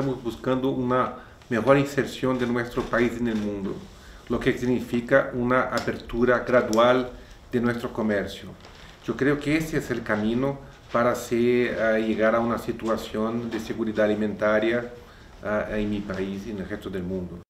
estamos buscando una mejor inserción de nuestro país en el mundo, lo que significa una apertura gradual de nuestro comercio. Yo creo que ese es el camino para uh, llegar a una situación de seguridad alimentaria uh, en mi país y en el resto del mundo.